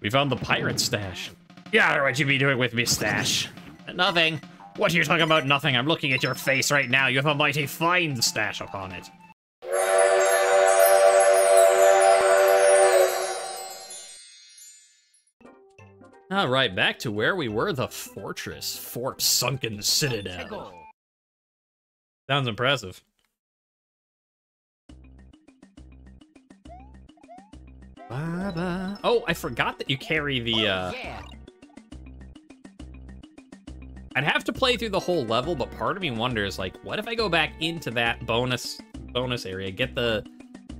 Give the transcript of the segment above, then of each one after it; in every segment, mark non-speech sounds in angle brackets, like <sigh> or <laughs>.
We found the pirate stash. Yeah, what you be doing with me stash? Nothing. What are you talking about nothing? I'm looking at your face right now. You have a mighty fine stash upon it. All right, back to where we were, the fortress, Fort Sunken Citadel. Sounds impressive. Ba-ba. Oh, I forgot that you carry the, uh... I'd have to play through the whole level, but part of me wonders, like, what if I go back into that bonus bonus area, get the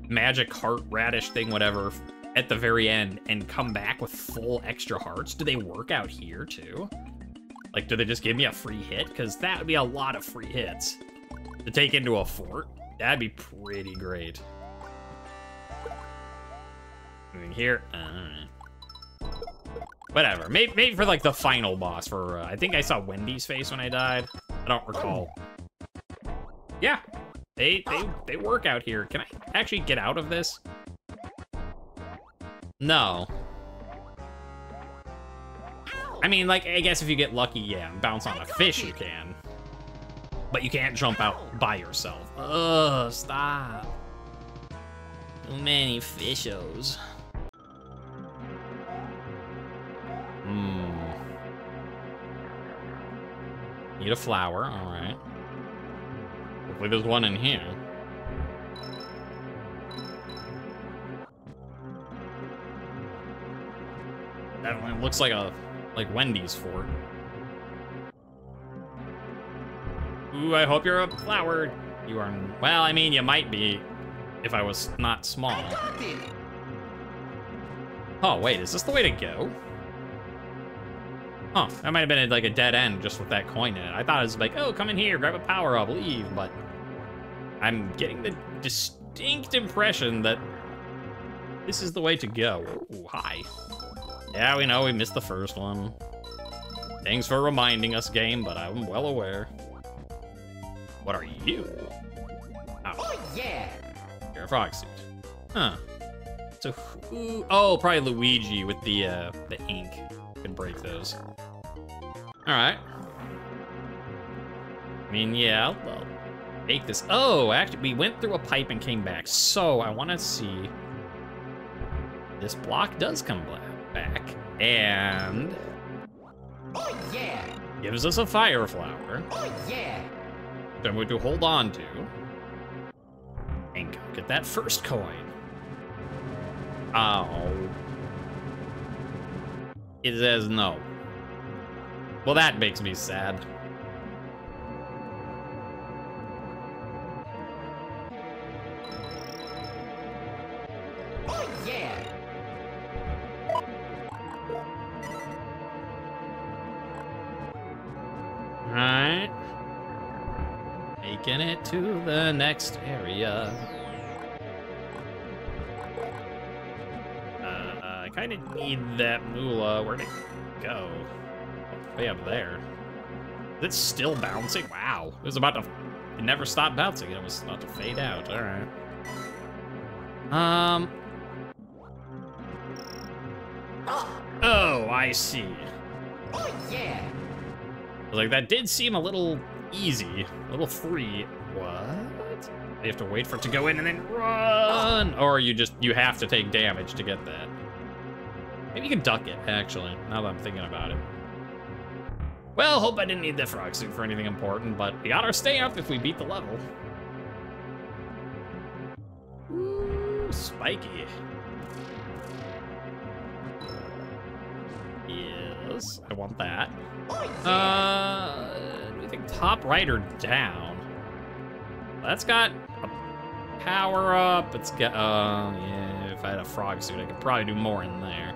magic heart radish thing, whatever, at the very end, and come back with full extra hearts? Do they work out here, too? Like, do they just give me a free hit? Because that would be a lot of free hits to take into a fort. That'd be pretty great. Anything here? Uh, whatever. Maybe, maybe for like the final boss. For uh, I think I saw Wendy's face when I died. I don't recall. Yeah, they they they work out here. Can I actually get out of this? No. I mean, like, I guess if you get lucky, yeah, bounce on a fish, you can. But you can't jump out by yourself. Ugh, stop. Too many fishos. Need a flower, alright. Hopefully there's one in here. That one looks like a like Wendy's fort. Ooh, I hope you're a flower. You are, well, I mean, you might be if I was not small. Oh, wait, is this the way to go? Huh, that might have been like a dead end just with that coin in it. I thought it was like, oh, come in here, grab a power up, leave, but I'm getting the distinct impression that this is the way to go. Ooh, hi. Yeah, we know we missed the first one. Thanks for reminding us, game, but I'm well aware. What are you? Oh, Oh yeah. you're a frog suit. Huh. So who? Oh, probably Luigi with the uh, the ink. Could break those. All right. I mean, yeah, I'll, I'll make this. Oh, actually, we went through a pipe and came back. So I want to see. This block does come back, and Oh yeah. gives us a fire flower. Oh yeah. I'm going to hold on to. And go get that first coin. Oh. It says no. Well, that makes me sad. Oh yeah. Alright. Making it to the next area. Kind of need that moolah. Where'd it go? Way up there. Is it still bouncing? Wow. It was about to... It never stopped bouncing. It was about to fade out. Alright. Um... Oh, I see. Oh yeah. Like, that did seem a little easy, a little free. What? You have to wait for it to go in and then run! Or you just, you have to take damage to get that. Maybe you can duck it, actually, now that I'm thinking about it. Well, hope I didn't need the frog suit for anything important, but we got our stay up if we beat the level. Ooh, spiky. Yes, I want that. Oh yeah. Uh, do you think top right or down? That's got a power up. It's got, uh, yeah, if I had a frog suit, I could probably do more in there.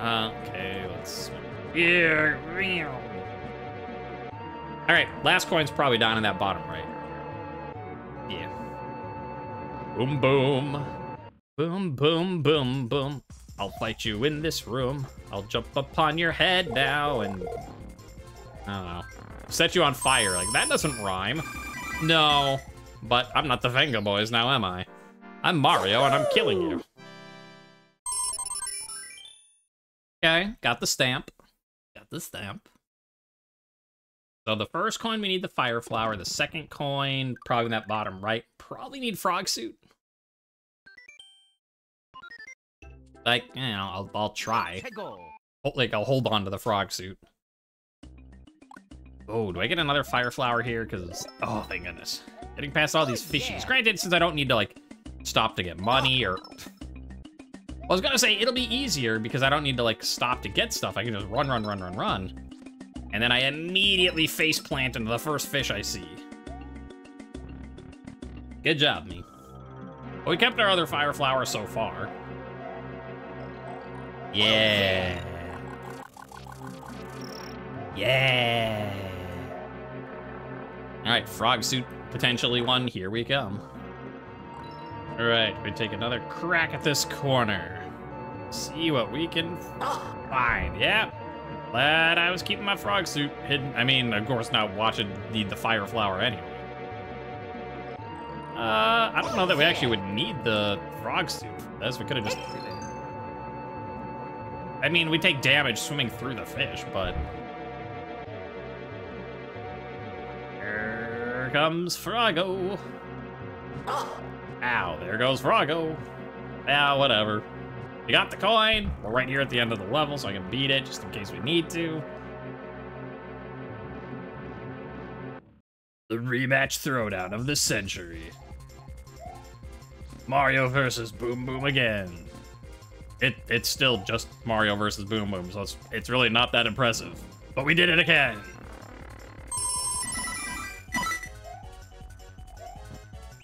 Uh, okay, let's. Yeah. All right, last coin's probably down in that bottom right. Yeah. Boom, boom. Boom, boom, boom, boom. I'll fight you in this room. I'll jump upon your head now and... I don't know. Set you on fire. Like, that doesn't rhyme. No. But I'm not the Vengaboys now, am I? I'm Mario and I'm killing you. Okay, got the stamp. Got the stamp. So the first coin, we need the fire flower. The second coin, probably that bottom right, probably need frog suit. Like, you know, I'll, I'll try. Like, I'll hold on to the frog suit. Oh, do I get another fire flower here? Because, oh, thank goodness. Getting past all these Oh, fishies. Granted, since I don't need to, like, stop to get money or... I was gonna say, it'll be easier because I don't need to, like, stop to get stuff. I can just run, run, run, run, run. And then I immediately face plant into the first fish I see. Good job, me. Well, we kept our other fire flower so far. Yeah. Yeah. All right, frog suit potentially one. Here we come. All right, we take another crack at this corner. See what we can find. Yeah. Glad I was keeping my frog suit hidden. I mean, of course, not watching need the fire flower anyway. Uh, I don't know that we actually would need the frog suit for this. We could have just I mean, we take damage swimming through the fish, but... Here comes Froggo. Ow, there goes Froggo. Ah, whatever. We got the coin. We're right here at the end of the level, so I can beat it just in case we need to. The rematch throwdown of the century. Mario versus Boom Boom again. It it's still just Mario versus Boom Boom, so it's it's really not that impressive. But we did it again.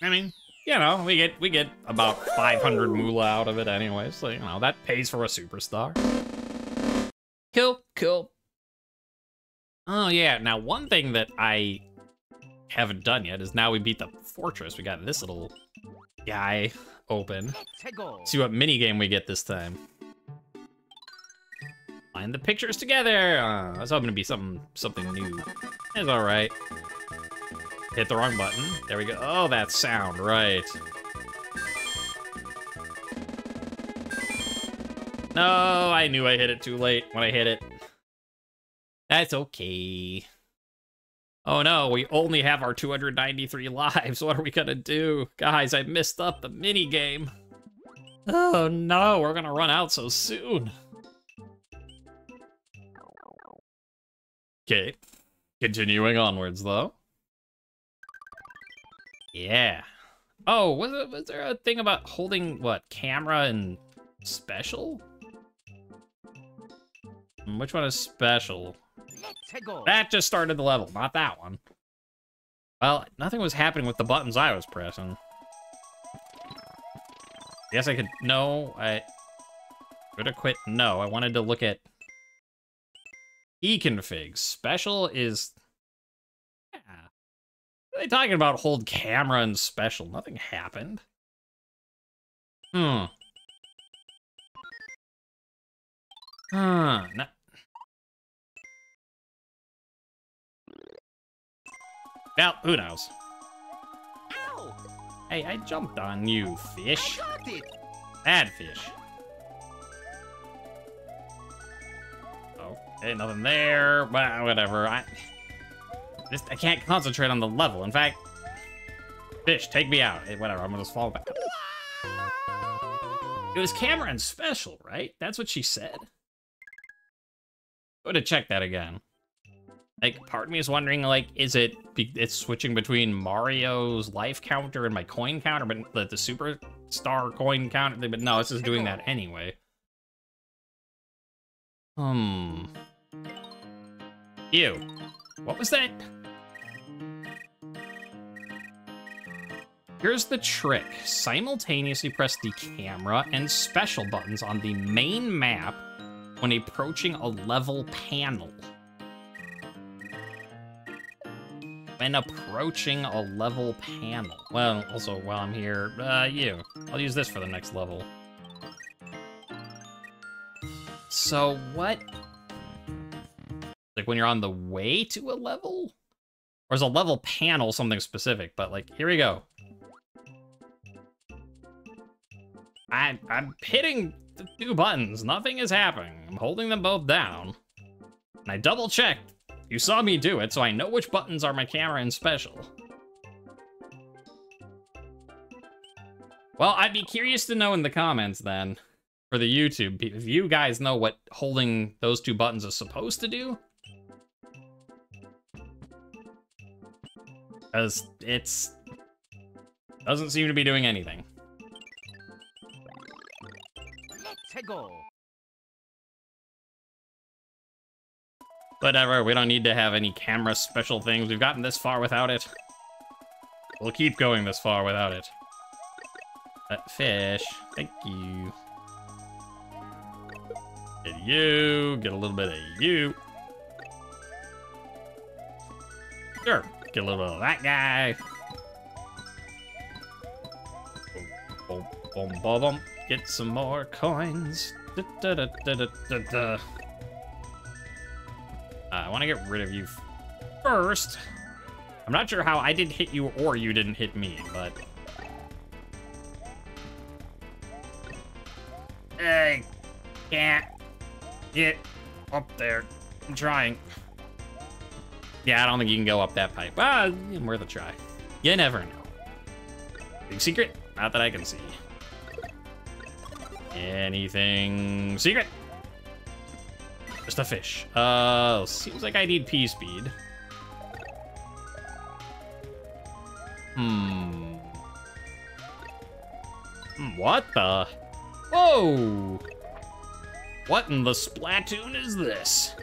I mean, you know, we get we get about 500 moolah out of it anyway, so you know that pays for a superstar. Cool, cool. Oh yeah, now one thing that I haven't done yet is now we beat the fortress. We got this little guy open. See what mini game we get this time. Find the pictures together. Uh, I was hoping to be something something new. It's all right. Hit the wrong button. There we go. Oh, that sound, right. No, I knew I hit it too late when I hit it. That's okay. Oh no, we only have our 293 lives. <laughs> What are we gonna do? Guys, I messed up the mini game. Oh no, we're gonna run out so soon. Okay, continuing onwards though. Yeah. Oh, was was there a thing about holding what camera and special? Hmm, Which one is special? That just started the level, not that one. Well, nothing was happening with the buttons I was pressing. Yes, I could... No, I... Could have quit. No, I wanted to look at... E-config. Special is... What are they talking about hold camera and special? Nothing happened. Hmm. Huh. No, well, who knows? Ow. Hey, I jumped on you, I fish. got it. Bad fish. Oh, hey, nothing there. Well, whatever. I just I can't concentrate on the level. In fact, fish, take me out. Hey, whatever. I'm gonna just fall back. It was Cameron special, right? That's what she said. Go to check that again. Like, part of me is wondering, like, is it it's switching between Mario's life counter and my coin counter, but the, the superstar coin counter? But no, it's just doing that anyway. Hmm. Ew. What was that? Here's the trick. Simultaneously press the camera and special buttons on the main map when approaching a level panel. When approaching a level panel. Well, also, while I'm here, uh, you. I'll use this for the next level. So, what? Like when you're on the way to a level? Or is a level panel something specific? But, like, here we go. I, I'm hitting the two buttons. Nothing is happening. I'm holding them both down. And I double checked. You saw me do it, so I know which buttons are my camera and special. Well, I'd be curious to know in the comments then, for the YouTube, if you guys know what holding those two buttons is supposed to do. Because it's... doesn't seem to be doing anything. Let's. Whatever, we don't need to have any camera special things. We've gotten this far without it. We'll keep going this far without it. That fish, thank you. Get you, get a little bit of you. Sure, get a little bit of that guy. Boom, boom, boom, boom. Get some more coins. Da, da, da. Uh, I want to get rid of you first. I'm not sure how I didn't hit you or you didn't hit me, but... I can't get up there. I'm trying. Yeah, I don't think you can go up that pipe. Well, worth a try. You never know. Big secret? Not that I can see. Anything secret? Just a fish. Uh, seems like I need P-speed. Hmm. Hmm, What the? Whoa! What in the Splatoon is this?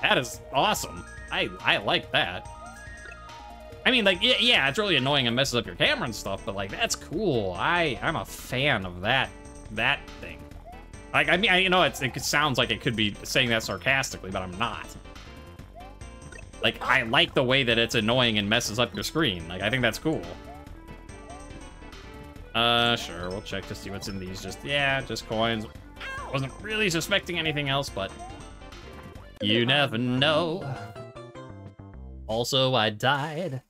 That is awesome. I I like that. I mean, like, yeah, yeah, it's really annoying and messes up your camera and stuff, but like, that's cool. I I'm a fan of that that thing. Like, I mean, I, you know, it sounds like it could be saying that sarcastically, but I'm not. Like, I like the way that it's annoying and messes up your screen. Like, I think that's cool. Uh, sure, we'll check to see what's in these. Just, yeah, just coins. Wasn't really suspecting anything else, but you never know. Also, I died.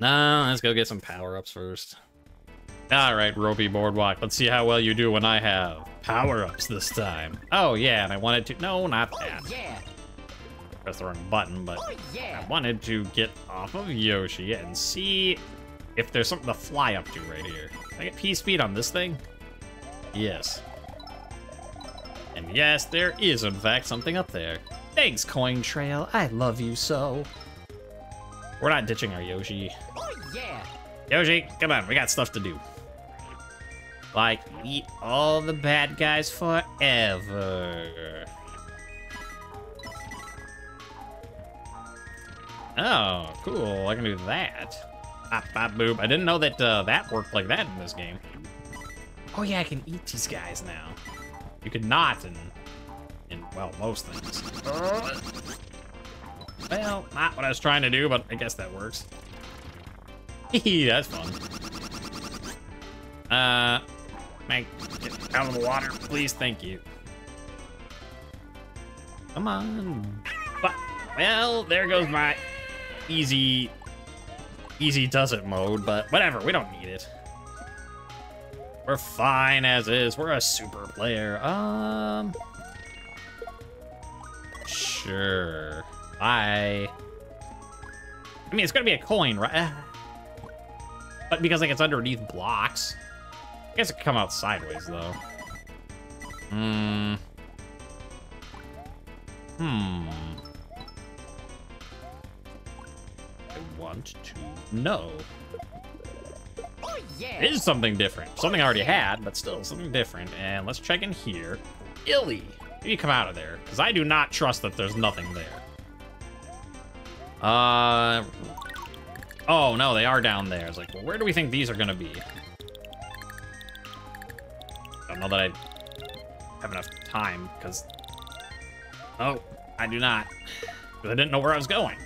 Nah, let's go get some power-ups first. All right, Roby Boardwalk, let's see how well you do when I have power-ups this time. Oh, yeah, and I wanted to... No, not oh, that. Oh yeah. Press the wrong button, but Oh yeah. I wanted to get off of Yoshi and see if there's something to fly up to right here. Can I get P-speed on this thing? Yes. And yes, there is, in fact, something up there. Thanks, Coin Trail. I love you so. We're not ditching our Yoshi. Oh yeah. Yoshi, come on, we got stuff to do. Like, eat all the bad guys forever. Oh, cool, I can do that. Bop, bop, boop. I didn't know that uh, that worked like that in this game. Oh yeah, I can eat these guys now. You could not in, in well, most things. Well, not what I was trying to do, but I guess that works. <laughs> That's fun. Uh, Meg, get out of the water, please. Thank you. Come on. But, well, there goes my easy, easy does it mode, but whatever, we don't need it. We're fine as is. We're a super player. Um, sure. I. I mean, it's gonna be a coin, right? <sighs> But because like it's underneath blocks, I guess it could come out sideways though. Hmm. Hmm. I want to know. Oh yeah. It is something different. Something I already had, but still something different. And let's check in here. Illy, you come out of there, because I do not trust that there's nothing there. Uh, oh no, they are down there. It's like, well, where do we think these are gonna be? Don't know that I have enough time, because, oh, I do not, because I didn't know where I was going.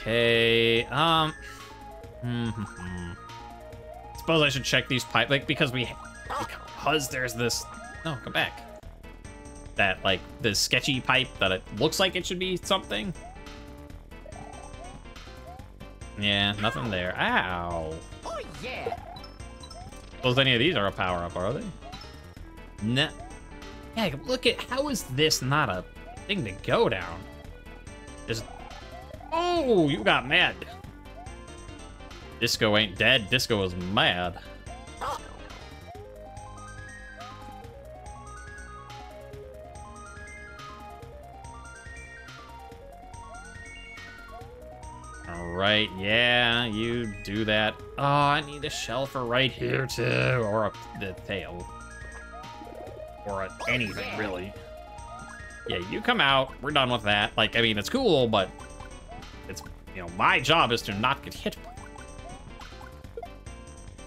Okay, um, hmm, hmm, hmm. Suppose I should check these pipe, like, because we, because there's this, no, come back. That, like, this sketchy pipe that it looks like it should be something. Yeah, nothing there. Ow. Oh yeah. Suppose any of these are a power-up, are they? No. Yeah, look at, how is this not a thing to go down? Just, oh, you got mad. Disco ain't dead, Disco is mad. Alright, yeah, you do that. Oh, I need a shelfer right here too, or a, the tail. Or a, anything, really. Yeah, you come out, we're done with that. Like, I mean, it's cool, but it's, you know, my job is to not get hit.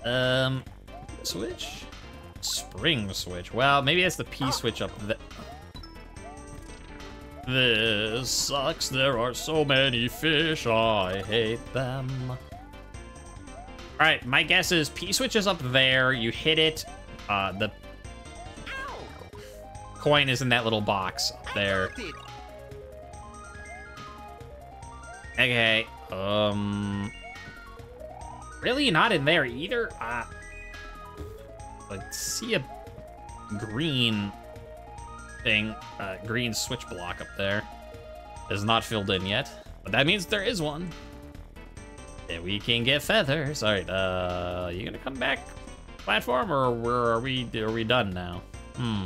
Um, switch? Spring switch. Well, maybe it's the P switch up there. This sucks. There are so many fish. I hate them. All right, my guess is P switch is up there. You hit it. Uh, the coin is in that little box up there. Okay. Um. Really not in there either. Uh, like see a green thing, uh, green switch block up there is not filled in yet, but that means there is one. And we can get feathers. All right, uh, you gonna come back platform or where are we, are we done now? Hmm.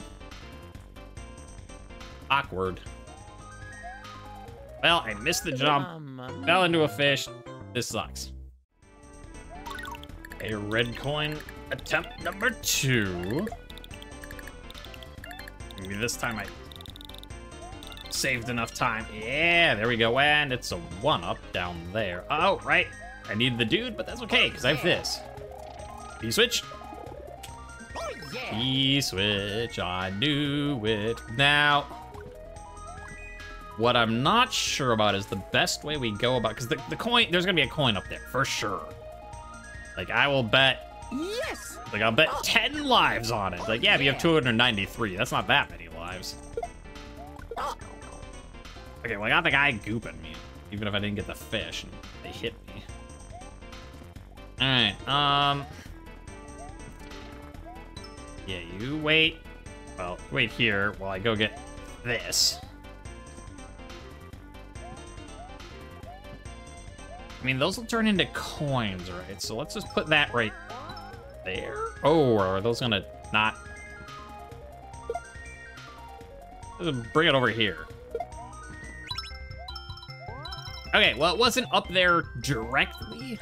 Awkward. Well, I missed the jump, fell into a fish. This sucks. A red coin attempt number two. Maybe this time I saved enough time. Yeah, there we go. And it's a one-up down there. Oh, right. I need the dude, but that's okay, because I have this. P-switch. P-switch. I knew it. Now, what I'm not sure about is the best way we go about... Because the, the coin... There's going to be a coin up there, for sure. Like, I will bet Yes! like, I'll bet 10 lives on it. Like, yeah, if you have 293, that's not that many lives. Okay, well, I got the guy gooping me. Even if I didn't get the fish, and they hit me. Alright, um... Yeah, you wait. Well, wait here while I go get this. I mean, those will turn into coins, right? So let's just put that right there? Oh, are those gonna not? Bring it over here. Okay, well, it wasn't up there directly,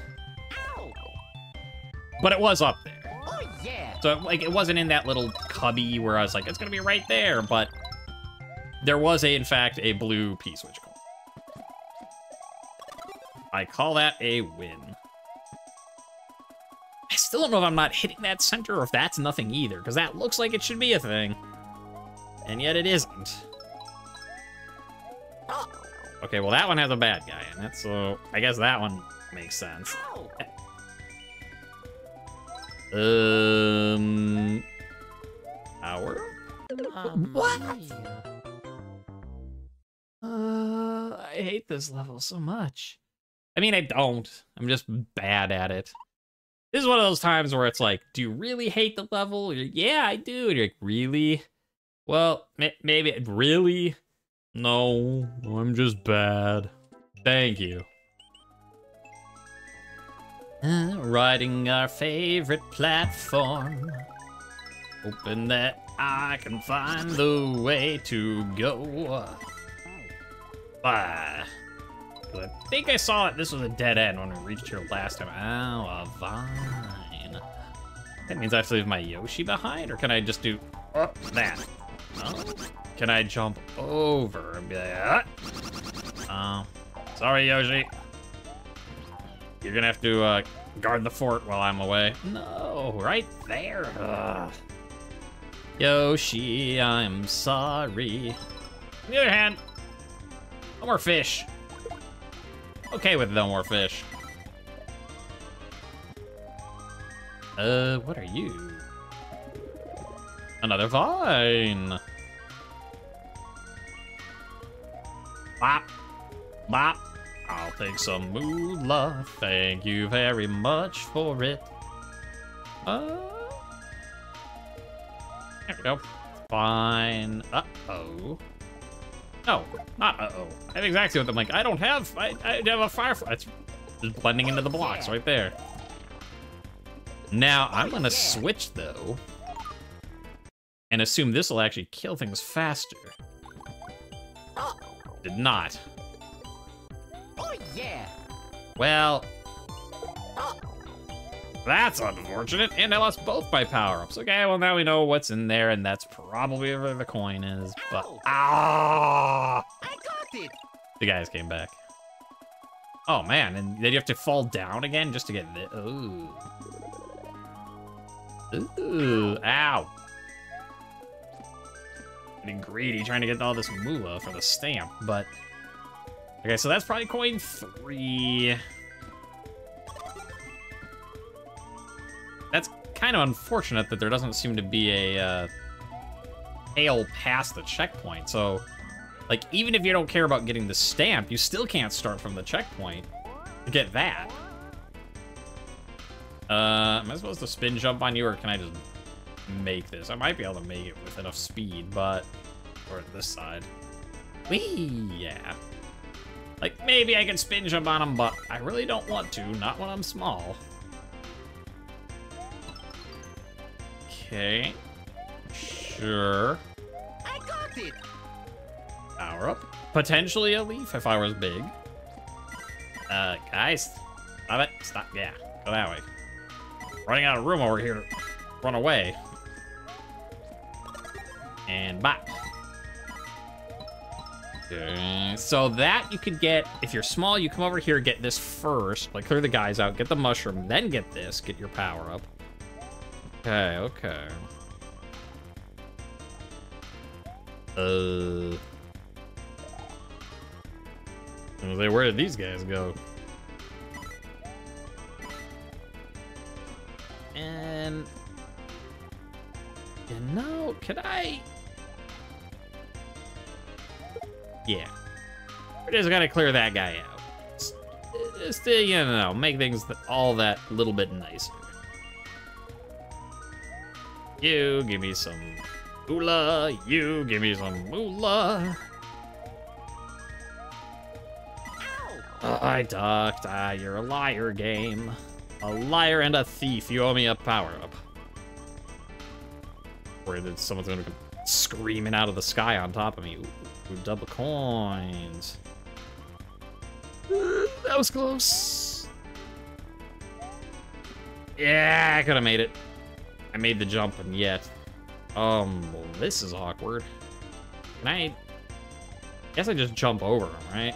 but it was up there. Oh, yeah! So, like, it wasn't in that little cubby where I was like, it's gonna be right there, but there was, a, in fact, a blue P-switch. I call that a win. I still don't know if I'm not hitting that center or if that's nothing either, because that looks like it should be a thing. And yet it isn't. Okay, well that one has a bad guy in it, so I guess that one makes sense. Um... Hour? What? Uh, I hate this level so much. I mean, I don't. I'm just bad at it. This is one of those times where it's like, do you really hate the level? Like, yeah, I do. And you're like, really? Well, maybe, really? No, I'm just bad. Thank you. Uh, riding our favorite platform. Hoping that I can find the way to go. Bye. I think I saw it. This was a dead end when we reached here last time. Oh, a vine. That means I have to leave my Yoshi behind, or can I just do that? Oh. Can I jump over and be like, ah? Oh, sorry, Yoshi. You're gonna have to uh, guard the fort while I'm away. No, right there. Yoshi, I'm sorry. On the other hand, no more fish. Okay with no more fish. Uh, what are you? Another vine. Bop. Bop. I'll take some moolah. Thank you very much for it. Uh, There we go. Fine. Uh-oh. No, not uh-oh. I have exactly what I'm like. I don't have, I, I have a firefly. It's just blending into the blocks right there. Now, I'm gonna switch, though. And assume this will actually kill things faster. Did not. Oh yeah. Well, that's unfortunate, and I lost both my power-ups. Okay, well now we know what's in there, and that's probably where the coin is, but... Ah! I got it. The guys came back. Oh man, and then you have to fall down again just to get this. Ooh. Ooh, ow. Getting greedy, trying to get all this moolah for the stamp, but... Okay, so that's probably coin three. That's kind of unfortunate that there doesn't seem to be a uh, tail past the checkpoint, so... Like, even if you don't care about getting the stamp, you still can't start from the checkpoint to get that. Uh, am I supposed to spin jump on you, or can I just make this? I might be able to make it with enough speed, but... Or this side. Whee! Yeah. Like, maybe I can spin jump on him, but I really don't want to, not when I'm small. Okay. Sure. I got it. Power up. Potentially a leaf if I was big. Uh, guys. Stop it. Stop. Yeah, go that way. Running out of room over here run away. And bye. Okay, so that you could get, if you're small, you come over here, get this first, like clear the guys out, get the mushroom, then get this, get your power up. Okay, okay. Uh. I like, where did these guys go? And you know, could I? Yeah, we just gotta clear that guy out. Just, just you know, make things all that little bit nicer. You give me some moolah. You give me some moolah. Uh, I ducked. Ah, you're a liar, game. A liar and a thief. You owe me a power-up. Worried that someone's gonna come screaming out of the sky on top of me. Ooh, ooh, double coins. That was close. Yeah, I could have made it. I made the jump, and yet. Um, well, this is awkward. Can I... guess I just jump over him, right?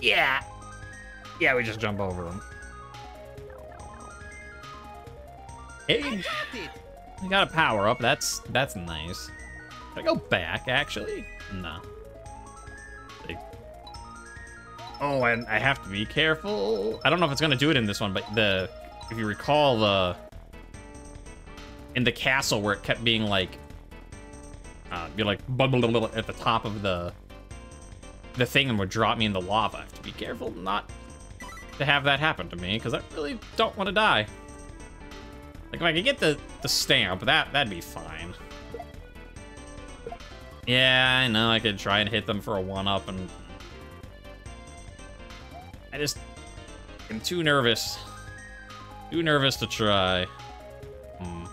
Yeah. Yeah, we just jump over him. Hey, I got it. I got a power up. That's that's nice. Can I go back, actually? No. Like- Oh, and I have to be careful. I don't know if it's gonna do it in this one, but the if you recall the in the castle where it kept being like uh, be like at the top of the the thing and would drop me in the lava. I have to be careful not to have that happen to me because I really don't want to die. Like if I could get the the stamp, that that'd be fine. Yeah, I know I could try and hit them for a one up and I just am too nervous. Too nervous to try. Hmm.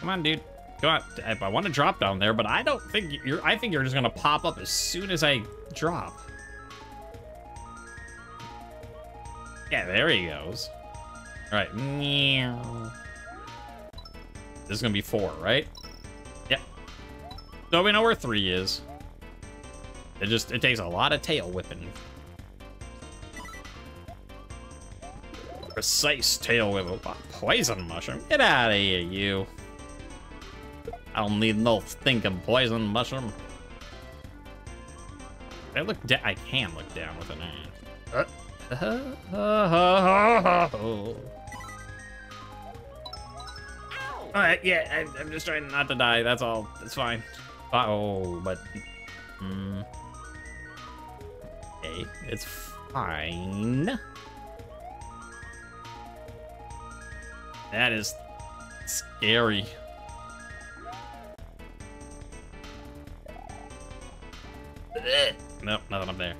Come on, dude. Come on. I, want to drop down there, but I don't think you're. I think you're just gonna pop up as soon as I drop. Yeah, there he goes. All right. Meow. This is gonna be four, right? Yep. So we know where three is. It just it takes a lot of tail whipping. Precise tail whip. Poison mushroom. Get out of here, you. I don't need no stinking poison mushroom. I look down. I can look down with an eye. <laughs> Alright, yeah, I, I'm just trying not to die. That's all. It's fine. Uh oh, but. Hmm. Hey, it's fine. That is scary. Nope, nothing up there.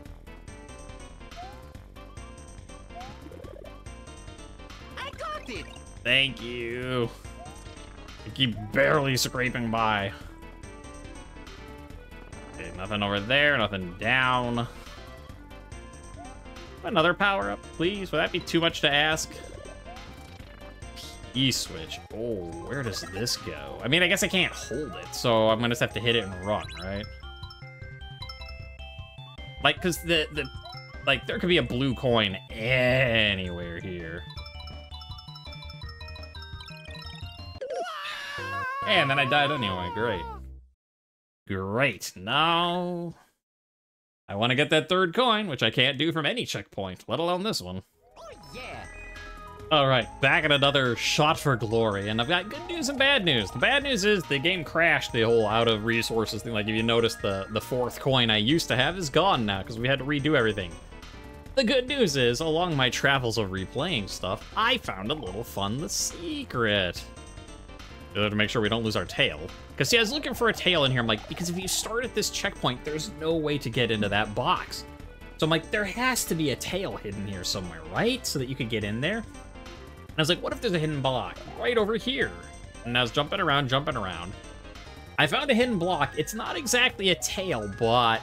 I got it. Thank you. I keep barely scraping by. Okay, nothing over there, nothing down. Another power up, please. Would that be too much to ask? E-switch. Oh, where does this go? I mean, I guess I can't hold it, so I'm gonna just have to hit it and run, right? Like, cause the the like there could be a blue coin anywhere here. And then I died anyway. Great. Great. Now I want to get that third coin, which I can't do from any checkpoint, let alone this one. All right, back at another shot for glory, and I've got good news and bad news. The bad news is the game crashed the whole out of resources thing. Like if you notice, the the fourth coin I used to have is gone now because we had to redo everything. The good news is, along my travels of replaying stuff, I found a little fun the secret. To make sure we don't lose our tail. Because see, I was looking for a tail in here. I'm like, because if you start at this checkpoint, there's no way to get into that box. So I'm like, there has to be a tail hidden here somewhere, right? So that you could get in there. And I was like, what if there's a hidden block right over here? And I was jumping around, jumping around. I found a hidden block. It's not exactly a tail, but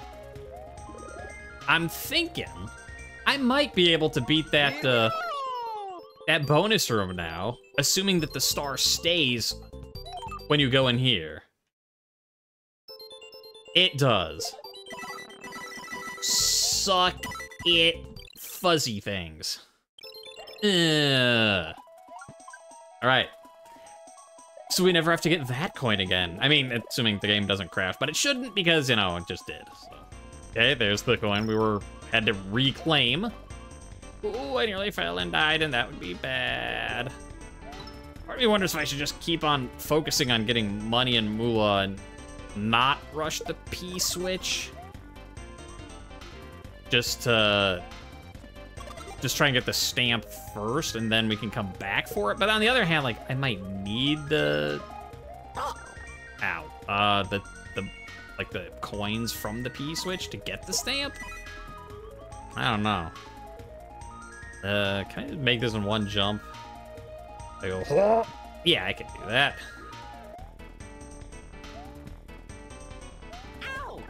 I'm thinking I might be able to beat that uh, that bonus room now, assuming that the star stays when you go in here. It does. Suck it, fuzzy things. Ugh. All right. So we never have to get that coin again. I mean, assuming the game doesn't crash, but it shouldn't because, you know, it just did. So. Okay, there's the coin we were had to reclaim. Ooh, I nearly fell and died, and that would be bad. Part of me wonders if I should just keep on focusing on getting money and moolah and not rush the P switch. Just to just try and get the stamp first, and then we can come back for it. But on the other hand, like I might need the ow, uh, the the like the coins from the P switch to get the stamp. I don't know. Uh, can I just make this in one jump? I go, <laughs> yeah, I can do that. Ow.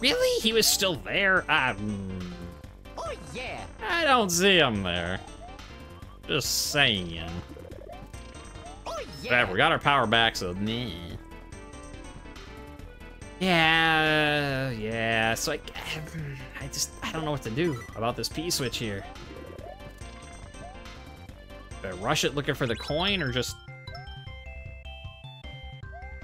Really? He was still there? Oh yeah. I don't see him there. Just saying. Oh yeah. Whatever, we got our power back, so nah. Yeah, yeah, so I, <sighs> I just, I don't know what to do about this P-switch here. Do I rush it looking for the coin, or just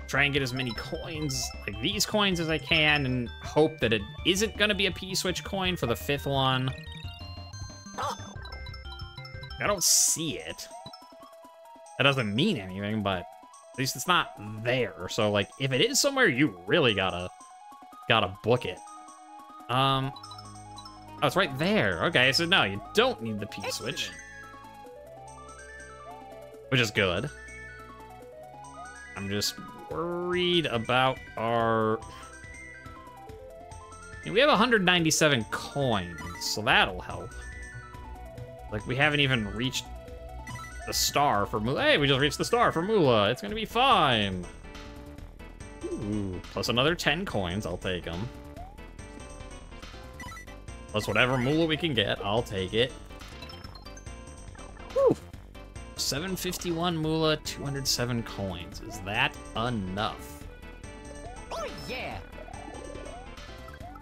try and get as many coins, like these coins as I can, and hope that it isn't gonna be a P-switch coin for the fifth one? I don't see it. That doesn't mean anything, but at least it's not there. So like, if it is somewhere, you really gotta, gotta book it. Um, oh, it's right there. Okay, so no, you don't need the P switch, which is good. I'm just worried about our. We have 197 coins, so that'll help. Like, we haven't even reached the star for moolah. Hey, we just reached the star for moolah. It's gonna be fine. Ooh, plus another 10 coins. I'll take them. Plus whatever moolah we can get, I'll take it. Whew. 751 moolah, 207 coins. Is that enough? Oh yeah.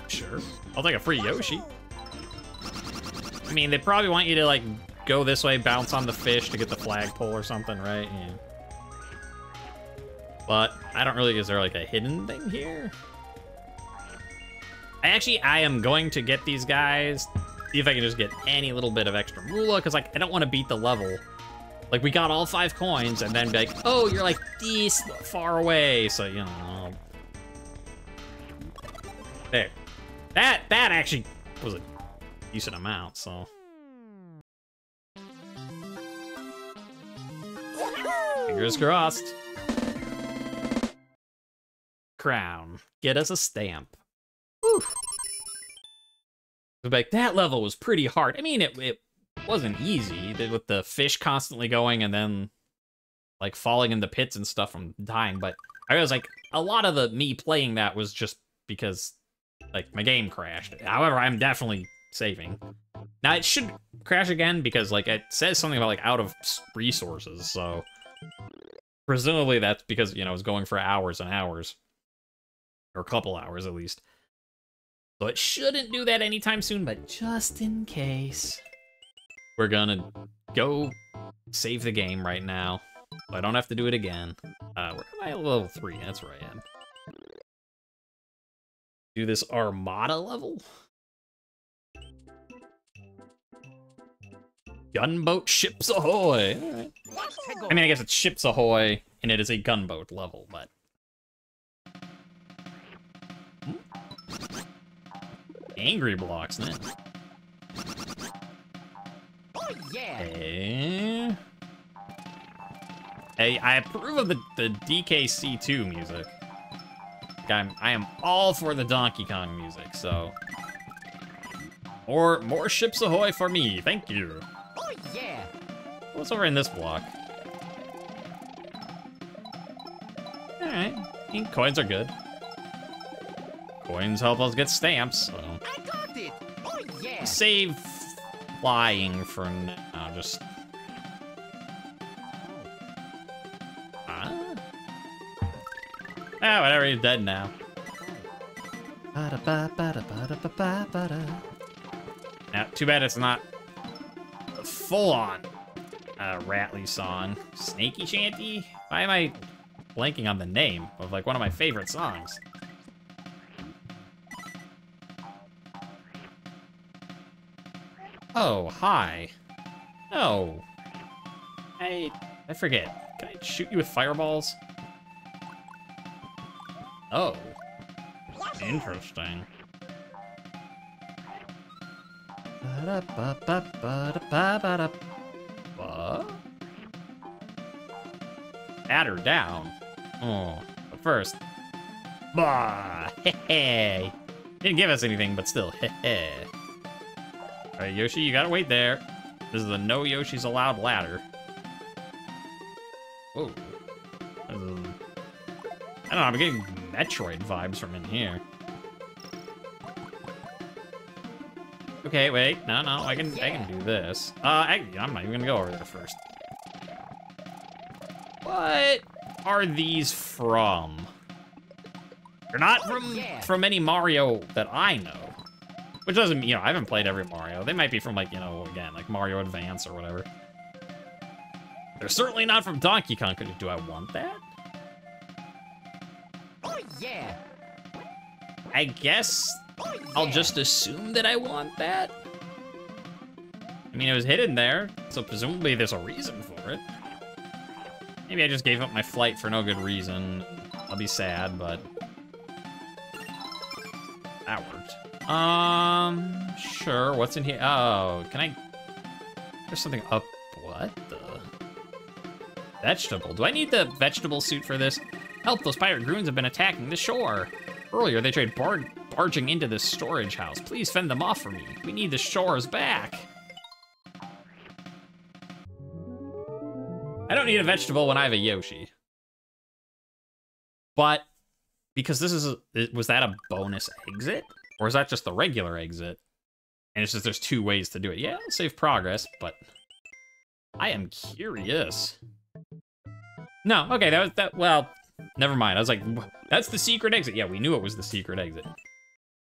Sure. I'll take a free Yoshi. I mean, they probably want you to, like, go this way, bounce on the fish to get the flagpole or something, right? Yeah. But I don't really, is there, like, a hidden thing here? I actually, I am going to get these guys, see if I can just get any little bit of extra moolah, because, like, I don't want to beat the level. Like, we got all five coins, and then be like, oh, you're, like, this far away, so, you know. There. That, that actually was a decent amount, so. Fingers crossed. Crown. Get us a stamp. Whew. like that level was pretty hard. I mean, it it wasn't easy with the fish constantly going and then like falling in the pits and stuff from dying. But I was like, a lot of the me playing that was just because like my game crashed. However, I'm definitely saving. Now it should crash again because like it says something about like out of resources. So presumably that's because you know I was going for hours and hours, or a couple hours at least. So it shouldn't do that anytime soon, but just in case, we're gonna go save the game right now. So I don't have to do it again. Uh, where am I? Level 3, that's where I am. Do this Armada level? Gunboat ships ahoy! Alright. I mean, I guess it's ships ahoy, and it is a gunboat level, but... Hmm? Angry blocks, man. Oh yeah. Hey. Hey, I approve of the, the DKC2 music. I'm, I am all for the Donkey Kong music, so... More, more ships ahoy for me, thank you. What's over in this block? Alright, coins are good. Coins help us get stamps, so... I got it. Oh yeah. Save flying for now, just... Ah, ah whatever, he's dead now. Now, too bad it's not full-on uh, Rattly song. Snakey Chantey? Why am I blanking on the name of, like, one of my favorite songs? Oh, hi. Oh. I... I forget. Can I shoot you with fireballs? Oh. Interesting. Add her down. Oh, but first. Bah! Hey, Didn't give us anything, but still. Hey, Alright, Yoshi, you gotta wait there. This is the no Yoshi's allowed ladder. Whoa. This I don't know, I'm getting Metroid vibes from in here. Okay, wait, no, no, I can, I can do this. Uh, I, I'm not even gonna go over there first. What are these from? They're not from, yeah. from any Mario that I know. Which doesn't, mean, you know, I haven't played every Mario. They might be from, like, you know, again, like Mario Advance or whatever. They're certainly not from Donkey Kong. Do I want that? Oh yeah. I guess I'll just assume that I want that. I mean, it was hidden there, so presumably there's a reason for it. Maybe I just gave up my flight for no good reason. I'll be sad, but... That worked. Um, sure, what's in here? Oh, can I... There's something up... What the... Vegetable. Do I need the vegetable suit for this? Help, those pirate goons have been attacking the shore. Earlier, they tried bar barging into this storage house. Please fend them off for me. We need the shores back. I don't need a vegetable when I have a Yoshi. But, because this is a, was that a bonus exit? Or is that just the regular exit? And it's just there's two ways to do it. Yeah, save progress, but I am curious. No, okay, that was that. Well, never mind. I was like, that's the secret exit. Yeah, we knew it was the secret exit.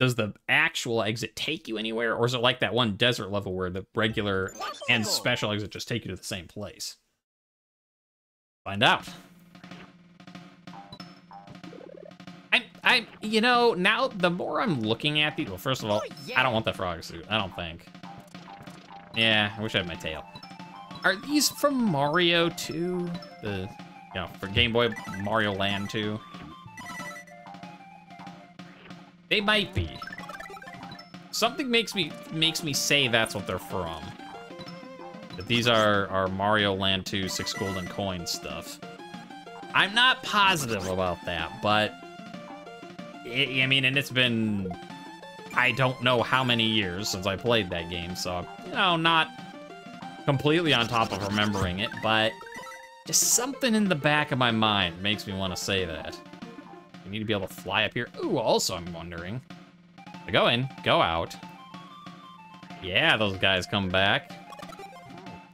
Does the actual exit take you anywhere, or is it like that one desert level where the regular and special exit just take you to the same place? Find out. I, I, you know, now the more I'm looking at these, well, first of all, oh, I don't want the frog suit. I don't think. Yeah, I wish I had my tail. Are these from Mario 2? The, you know, for Game Boy Mario Land 2? They might be. Something makes me makes me say that's what they're from. That these are are Mario Land 2 six golden coin stuff. I'm not positive about that, but I I mean, and it's been I don't know how many years since I played that game, so, you know, not completely on top of remembering it, but just something in the back of my mind makes me want to say that. Need to be able to fly up here. Ooh, also I'm wondering. Go in, go out. Yeah, those guys come back.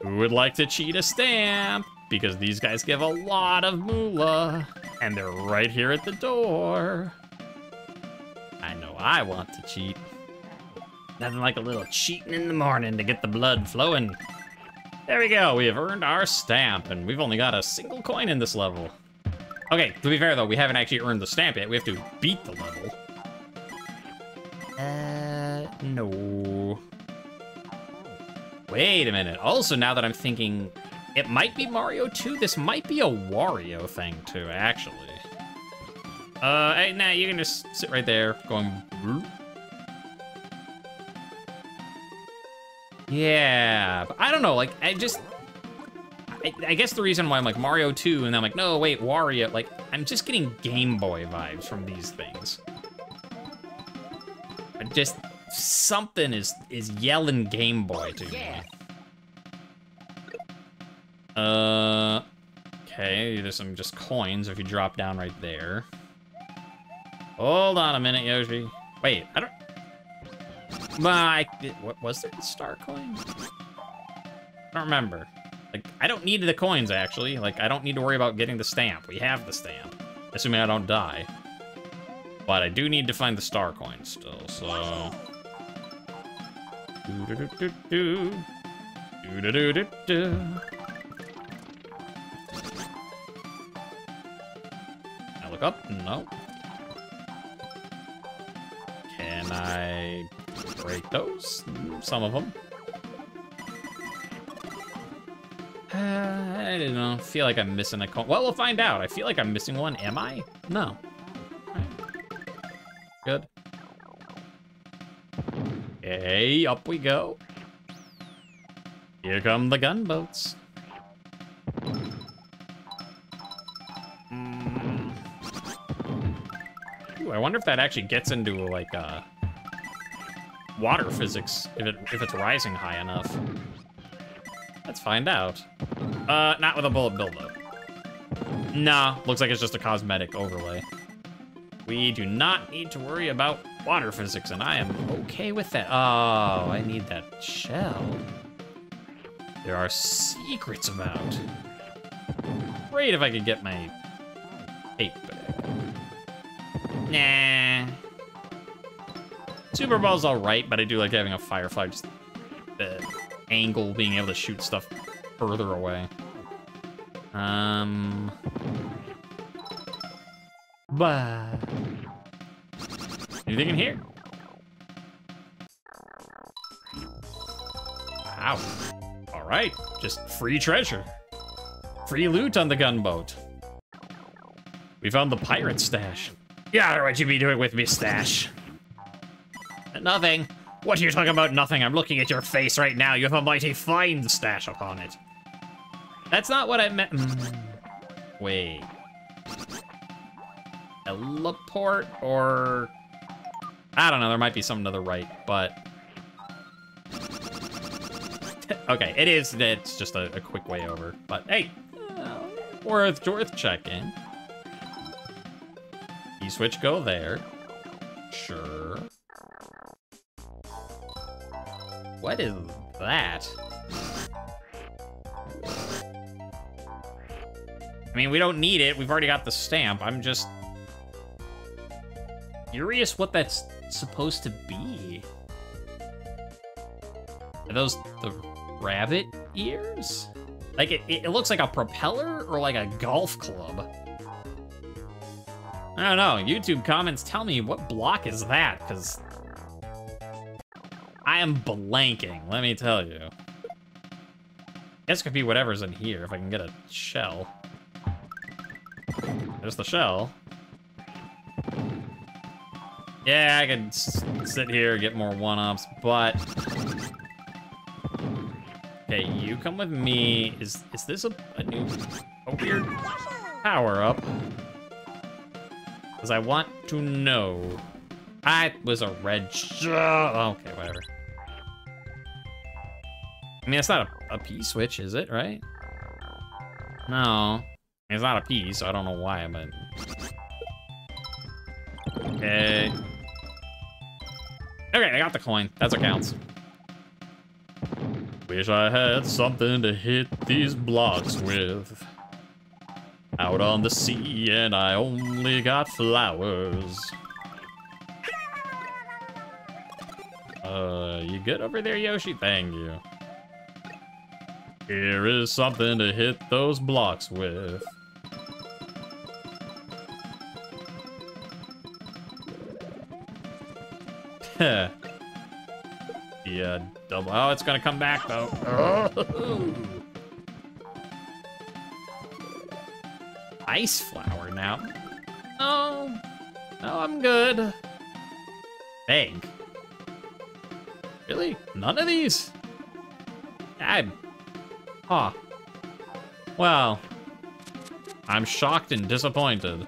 Who would like to cheat a stamp? Because these guys give a lot of moolah, and they're right here at the door. I know I want to cheat. Nothing like a little cheating in the morning to get the blood flowing. There we go, we have earned our stamp, and we've only got a single coin in this level. Okay, to be fair though, we haven't actually earned the stamp yet. We have to beat the level. Uh, no. Wait a minute. Also, now that I'm thinking, it might be Mario 2. This might be a Wario thing too, actually. Uh, hey, nah, you can just sit right there, going. Yeah, but I don't know. Like, I just, I, I, guess the reason why I'm like Mario 2, and I'm like, no, wait, Wario. Like, I'm just getting Game Boy vibes from these things. I just something is is yelling Game Boy to me. Uh, okay, there's some just coins if you drop down right there. Hold on a minute, Yoshi. Wait, I don't. My, what was there? a Star coins? I don't remember. Like, I don't need the coins, actually. Like, I don't need to worry about getting the stamp. We have the stamp. Assuming I don't die. But I do need to find the star coins still, so... Do do do do. Do do do do I look up? No. Can I break those? Some of them. Uh, I don't know. feel like I'm missing a coin. Well, we'll find out. I feel like I'm missing one. Am I? No. Good. Hey, up we go. Here come the gunboats. Mm. Ooh, I wonder if that actually gets into like uh, water physics if it if it's rising high enough. Let's find out. Uh, not with a bullet buildup. Nah, looks like it's just a cosmetic overlay. We do not need to worry about water physics, and I am okay with that. Oh, I need that shell. There are secrets about. Great if I could get my back. Nah. Super Ball's alright, but I do like having a Firefly, just the angle, being able to shoot stuff further away. Um... Bah. Anything in here? Wow. All right, just free treasure. Free loot on the gunboat. We found the pirate stash. Yeah, what you be doing with me stash? Nothing. What are you talking about nothing? I'm looking at your face right now. You have a mighty fine stash upon it. That's not what I meant. Mm. Wait. Teleport or I don't know, there might be something to the right, but... <laughs> okay, it is, it's just a, a, quick way over, but hey, uh, worth, worth checking. E-switch go there. Sure. What is that? I mean, we don't need it. We've already got the stamp. I'm just curious what that's supposed to be? Are those the rabbit ears? Like, it, it looks like a propeller or like a golf club. I don't know. YouTube comments tell me what block is that, because am blanking, let me tell you. Guess could be whatever's in here, if I can get a shell. There's the shell. Yeah, I could sit here and get more one-ups, but... Okay, you come with me. Is is this a, a new, a weird power-up? Because I want to know. I was a red. Okay, whatever. I mean, it's not a, a P switch, is it? Right? No, it's not a P, so I don't know why. But okay. Okay, I got the coin. That's what counts. Wish I had something to hit these blocks with. Out on the sea, and I only got flowers. Uh, you good over there, Yoshi? Thank you. Here is something to hit those blocks with. <laughs> yeah, double. Oh, it's gonna come back though. <laughs> Ice flower now. Oh, no, I'm good. Egg. Really? None of these? I'm. Huh. Well, I'm shocked and disappointed.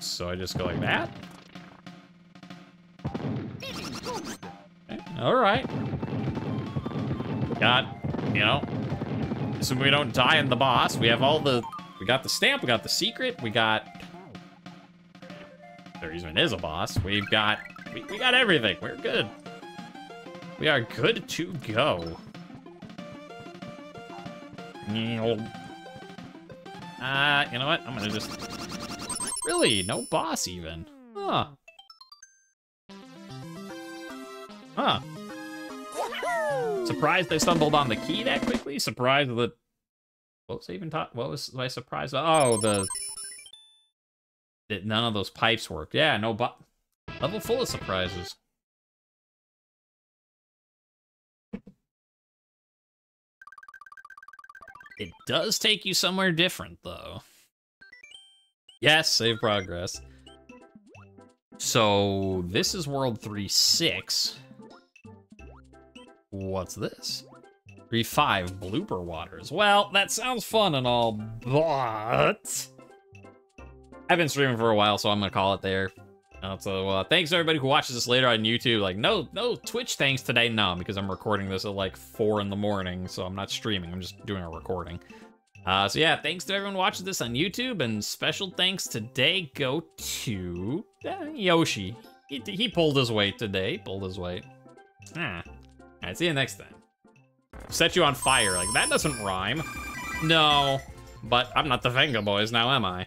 So I just go like that? Eh, okay, all right. Got, you know, so we don't die in the boss. We have all the, we got the stamp, we got the secret, we got, is a boss. We've got, we, we got everything. We're good. We are good to go. Uh, you know what? I'm gonna just Really? No boss even? Huh. Huh. Surprised I stumbled on the key that quickly? Surprised that... What was I even taught? What was my surprise? Oh, the... That none of those pipes worked. Yeah, no but Level full of surprises. It does take you somewhere different, though. Yes, save progress. So this is World 3-6. What's this? 3-5, Blooper Waters. Well, that sounds fun and all, but... I've been streaming for a while, so I'm gonna call it there. Uh, so uh, thanks everybody who watches this later on YouTube. Like, no, no Twitch thanks today, no, because I'm recording this at like 4 in the morning, so I'm not streaming, I'm just doing a recording. Uh, so yeah, thanks to everyone watching this on YouTube, and special thanks today go to uh, Yoshi. He, he pulled his weight today, pulled his weight. Ah. Alright, see you next time. Set you on fire, like, that doesn't rhyme. No, but I'm not the Vengaboys now, am I?